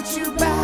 want you back.